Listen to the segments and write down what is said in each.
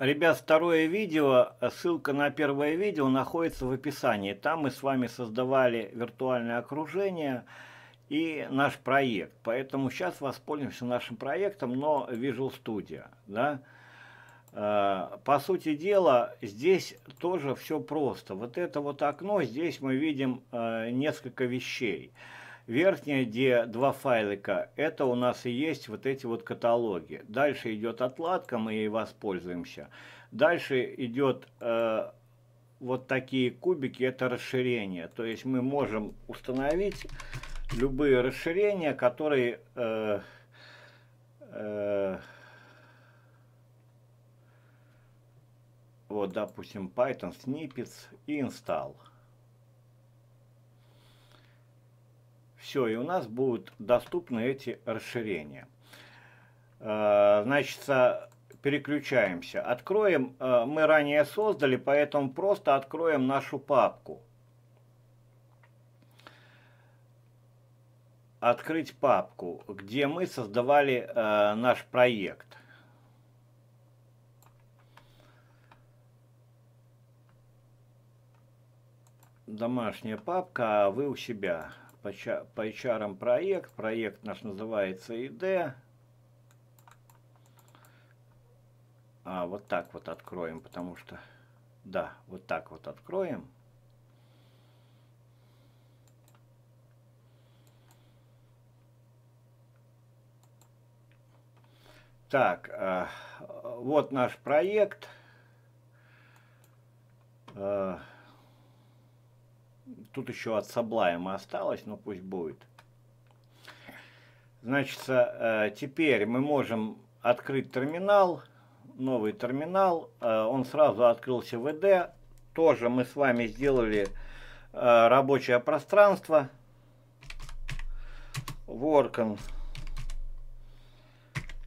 Ребят, второе видео, ссылка на первое видео находится в описании. Там мы с вами создавали виртуальное окружение и наш проект. Поэтому сейчас воспользуемся нашим проектом, но Visual Studio. Да? Э, по сути дела, здесь тоже все просто. Вот это вот окно, здесь мы видим э, несколько вещей. Верхняя, где два файлика, это у нас и есть вот эти вот каталоги. Дальше идет отладка, мы ей воспользуемся. Дальше идет э, вот такие кубики, это расширение. То есть мы можем установить любые расширения, которые... Э, э, вот, допустим, Python snippets и install. Все, и у нас будут доступны эти расширения. Э, значит, переключаемся. Откроем, э, мы ранее создали, поэтому просто откроем нашу папку. Открыть папку, где мы создавали э, наш проект. Домашняя папка, а вы у себя по HR проект. Проект наш называется ID. А, вот так вот откроем, потому что... Да, вот так вот откроем. Так, э, вот наш проект. Э, Тут еще от Sublime осталось, но пусть будет. Значит, э, теперь мы можем открыть терминал, новый терминал. Э, он сразу открылся в ED. Тоже мы с вами сделали э, рабочее пространство. Worken.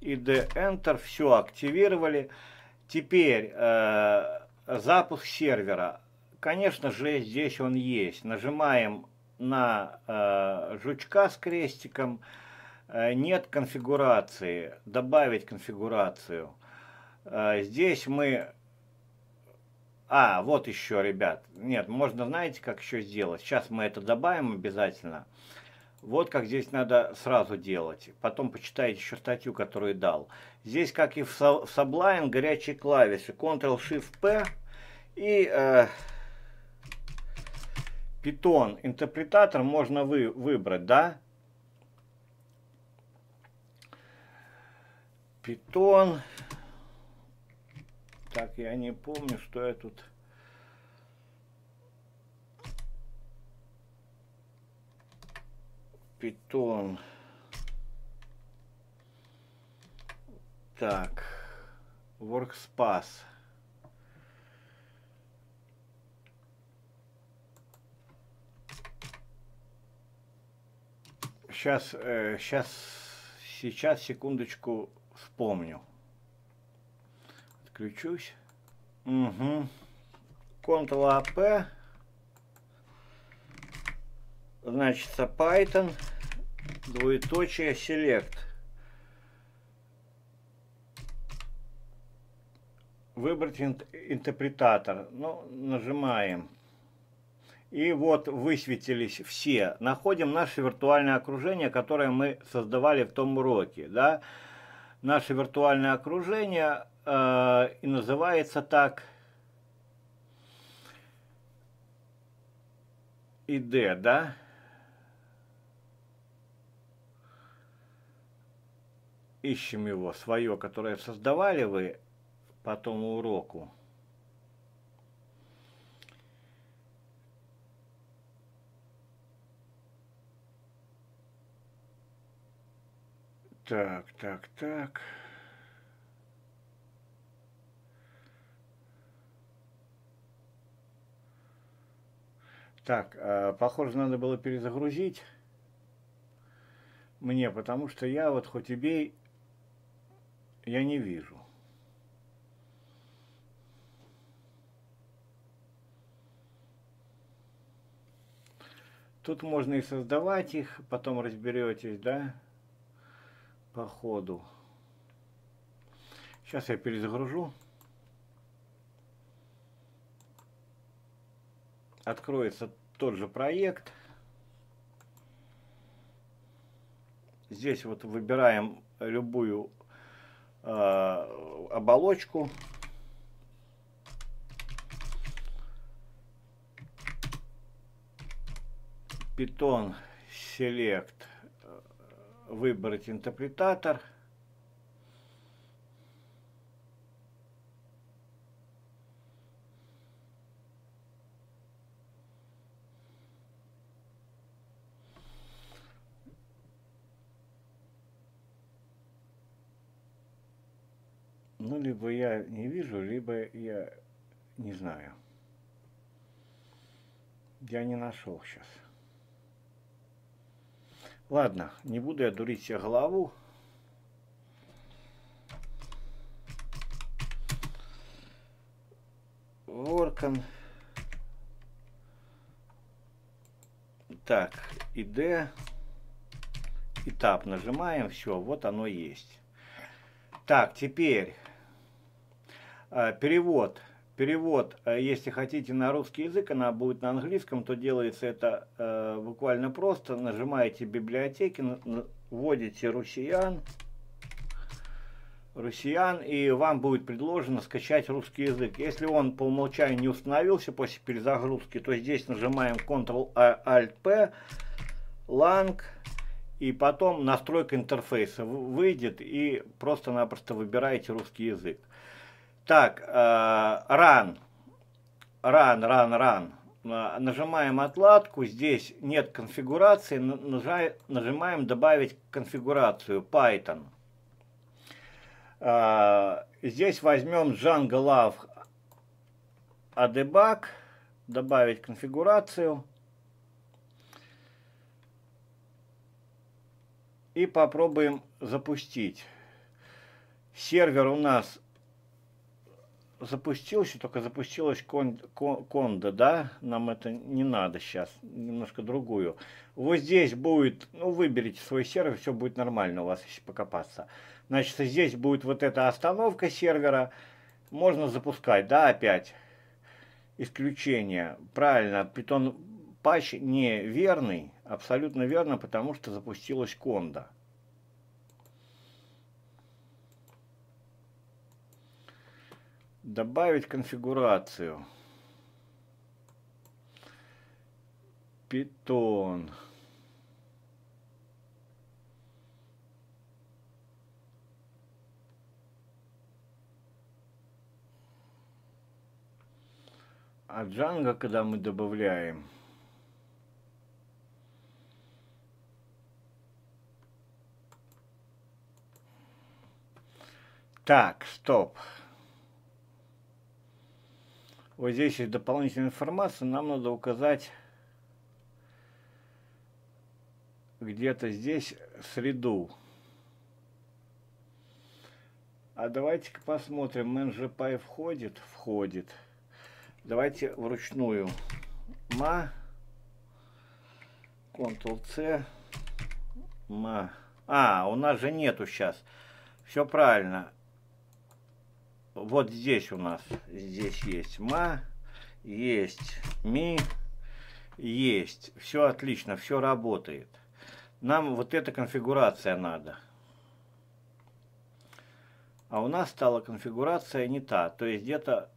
ID Enter. Все активировали. Теперь запуск сервера. Конечно же, здесь он есть. Нажимаем на э, жучка с крестиком. Э, нет конфигурации. Добавить конфигурацию. Э, здесь мы... А, вот еще, ребят. Нет, можно, знаете, как еще сделать? Сейчас мы это добавим обязательно. Вот как здесь надо сразу делать. Потом почитайте еще статью, которую дал. Здесь, как и в Sublime, горячие клавиши. Ctrl-Shift-P и... Э, Python интерпретатор можно вы, выбрать, да? Python. Так, я не помню, что я тут... Python. Так, Workspace. Сейчас, э, сейчас, сейчас, секундочку, вспомню. Отключусь. Угу. Ctrl-AP. Значит, Python, двоеточие, Select. Выбрать интерпретатор. Ну, нажимаем. И вот высветились все. Находим наше виртуальное окружение, которое мы создавали в том уроке. Да? Наше виртуальное окружение э, и называется так ID, да? Ищем его, свое, которое создавали вы по тому уроку. Так, так, так. Так, э, похоже, надо было перезагрузить мне, потому что я вот хоть и бей, я не вижу. Тут можно и создавать их, потом разберетесь, да? по ходу. Сейчас я перезагружу. Откроется тот же проект. Здесь вот выбираем любую э, оболочку. Python Select выбрать интерпретатор. Ну, либо я не вижу, либо я не знаю. Я не нашел сейчас. Ладно, не буду я дурить себе голову. Воркан. Так, и D. И Tab нажимаем. Все, вот оно есть. Так, теперь э, перевод. Перевод, э, если хотите на русский язык, она будет на английском, то делается это э, буквально просто. Нажимаете библиотеки, вводите русиян, русиян, и вам будет предложено скачать русский язык. Если он по умолчанию не установился после перезагрузки, то здесь нажимаем Ctrl-Alt-P, lang, и потом настройка интерфейса выйдет, и просто-напросто выбираете русский язык. Так, э, run, run, run, run. Нажимаем отладку, здесь нет конфигурации, нажимаем добавить конфигурацию Python. Э, здесь возьмем Django Love ADBug, добавить конфигурацию. И попробуем запустить. Сервер у нас запустился, только запустилась кон, кон, конда, да, нам это не надо сейчас, немножко другую. Вот здесь будет, ну, выберите свой сервер, все будет нормально у вас, если покопаться. Значит, здесь будет вот эта остановка сервера, можно запускать, да, опять. Исключение, правильно, питон патч неверный, абсолютно верно, потому что запустилась конда. Добавить конфигурацию. Питон. А Django, когда мы добавляем, Так, стоп. Вот здесь есть дополнительная информация, нам надо указать где-то здесь среду. А давайте-ка посмотрим, MNGPy входит? Входит. Давайте вручную. ма, Ctrl-C, ма. А, у нас же нету сейчас. Все правильно вот здесь у нас, здесь есть ма, есть ми, есть. Все отлично, все работает. Нам вот эта конфигурация надо. А у нас стала конфигурация не та. То есть где-то...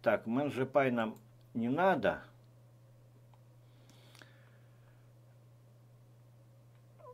Так, ManGPy нам не надо.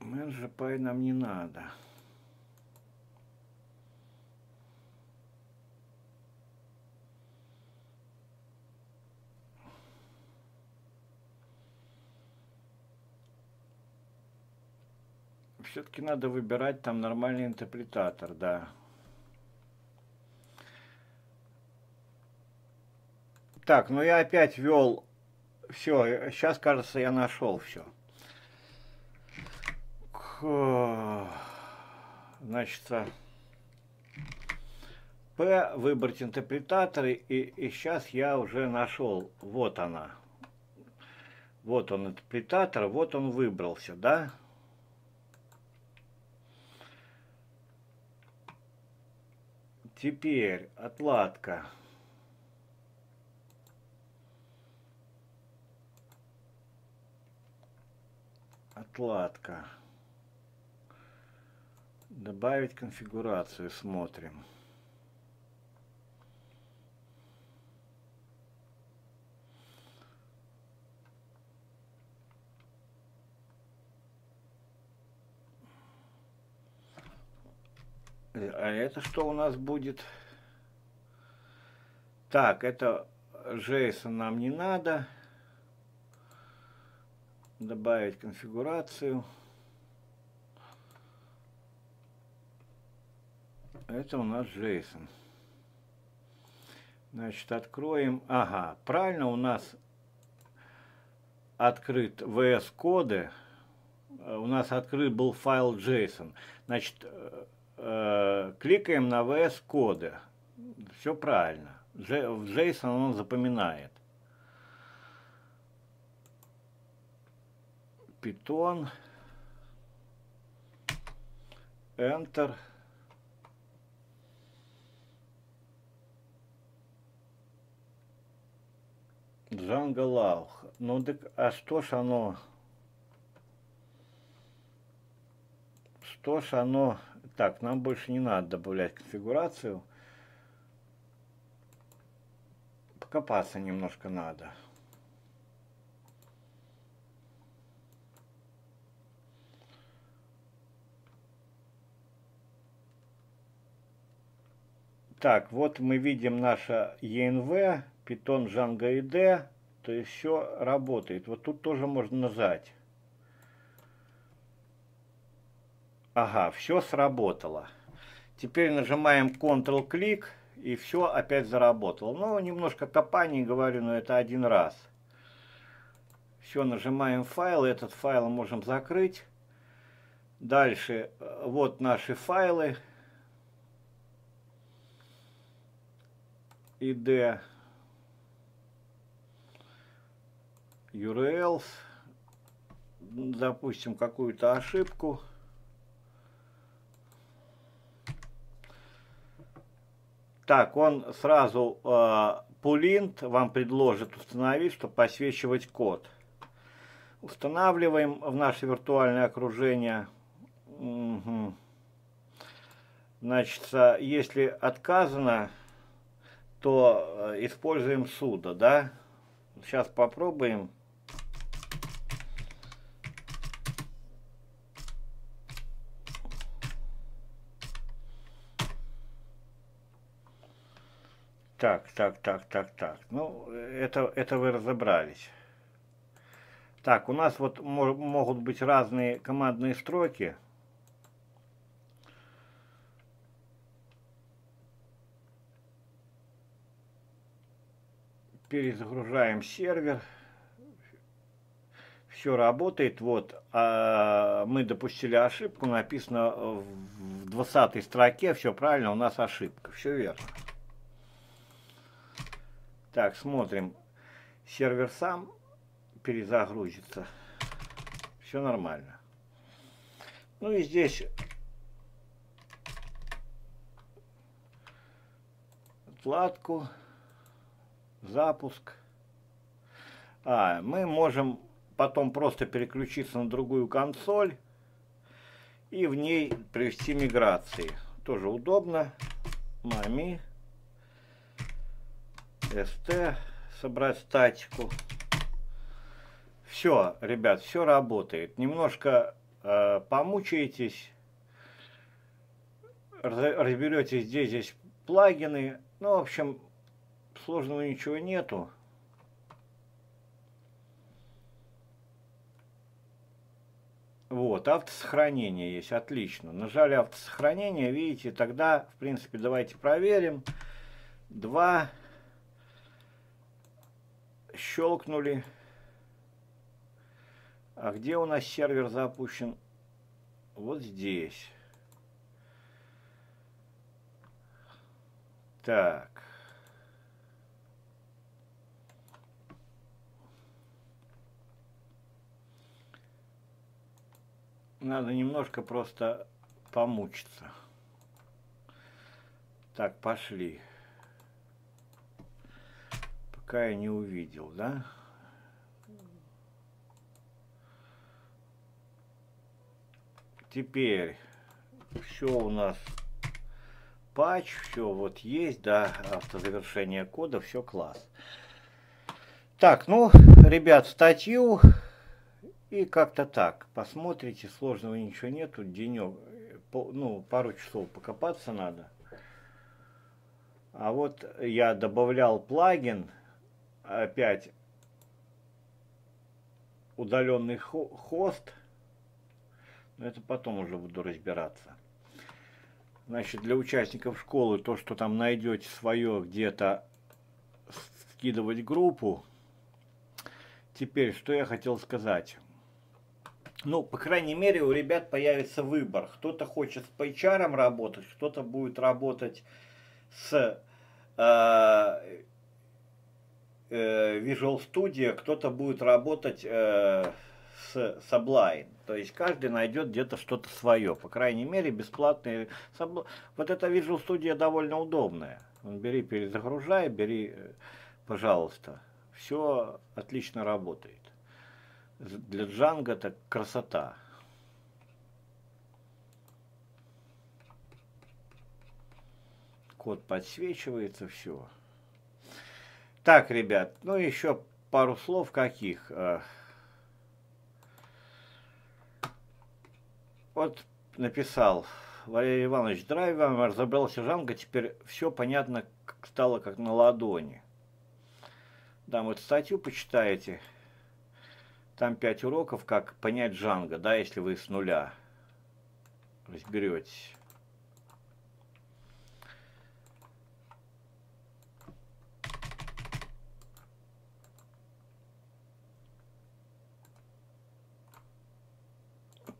ManGPy нам не надо. Все-таки надо выбирать там нормальный интерпретатор, да. Так, ну я опять ввел все, сейчас, кажется, я нашел все. Значит, П, выбрать интерпретаторы, и, и сейчас я уже нашел, вот она. Вот он интерпретатор, вот он выбрался, да? Теперь отладка. Отладка. Добавить конфигурацию. Смотрим. А это что у нас будет? Так, это JSON нам не надо. Добавить конфигурацию. Это у нас JSON. Значит, откроем. Ага, правильно у нас открыт VS коды. У нас открыт был файл JSON. Значит, э, кликаем на VS коды. Все правильно. В JSON он запоминает. Python. Enter. Джанго Лаух. Ну так, а что ж оно... Что ж оно... Так, нам больше не надо добавлять конфигурацию. Покопаться немножко надо. Так, вот мы видим наше ENV, Python Django IDE, то все работает. Вот тут тоже можно нажать. Ага, все сработало. Теперь нажимаем Ctrl-клик, и все опять заработало. Ну, немножко копаний, говорю, но это один раз. Все, нажимаем файл, этот файл можем закрыть. Дальше, э, вот наши файлы. id urls допустим какую-то ошибку так он сразу э, вам предложит установить чтобы посвечивать код устанавливаем в наше виртуальное окружение угу. значит если отказано то э, используем суда, да? Сейчас попробуем. Так, так, так, так, так. Ну, это, это вы разобрались. Так, у нас вот могут быть разные командные строки. перезагружаем сервер. Все работает. Вот, а мы допустили ошибку. Написано в 20 строке. Все правильно, у нас ошибка. Все верно. Так, смотрим. Сервер сам перезагрузится. Все нормально. Ну и здесь отладку запуск. А, мы можем потом просто переключиться на другую консоль и в ней провести миграции. Тоже удобно. Мами. ST. Собрать статику. Все, ребят, все работает. Немножко э, помучаетесь. Разберетесь, где здесь плагины. Ну, в общем, сложного ничего нету. Вот, автосохранение есть, отлично. Нажали автосохранение, видите, тогда, в принципе, давайте проверим. Два. Щелкнули. А где у нас сервер запущен? Вот здесь. Так. Надо немножко просто помучиться. Так, пошли. Пока я не увидел, да? теперь все у нас патч, все вот есть, да, автозавершение кода, все класс. Так, ну, ребят, статью и как-то так. Посмотрите, сложного ничего нету, денек, ну, пару часов покопаться надо. А вот я добавлял плагин, опять удаленный хост, но это потом уже буду разбираться. Значит, для участников школы то, что там найдете свое где-то скидывать группу. Теперь, что я хотел сказать. Ну, по крайней мере, у ребят появится выбор. Кто-то хочет с PyCharm работать, кто-то будет работать с э, Visual Studio, кто-то будет работать э, с Sublime. То есть каждый найдет где-то что-то свое. По крайней мере, бесплатные. Вот эта Visual Studio довольно удобная. Бери, перезагружай, бери, э, пожалуйста. Все отлично работает. Для Django это красота. Код подсвечивается, все. Так, ребят, ну еще пару слов каких. Э, вот написал Валерий Иванович Драйвер, разобрался Жанга, теперь все понятно стало как на ладони. Да, вот статью почитаете, там пять уроков, как понять Джанго, да, если вы с нуля разберетесь.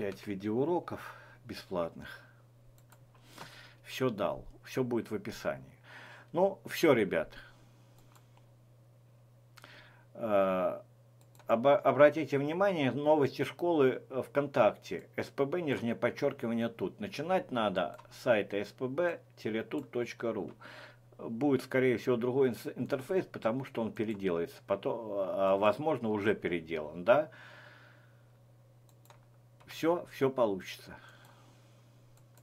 Пять видеоуроков бесплатных. Все дал. Все будет в описании. Ну, все, ребят. Э, обратите внимание, новости школы ВКонтакте. СПБ, нижнее подчеркивание тут. Начинать надо с сайта spb-tut.ru. Будет, скорее всего, другой интерфейс, потому что он переделается. Потом, а, возможно, уже переделан, да? Все, все получится.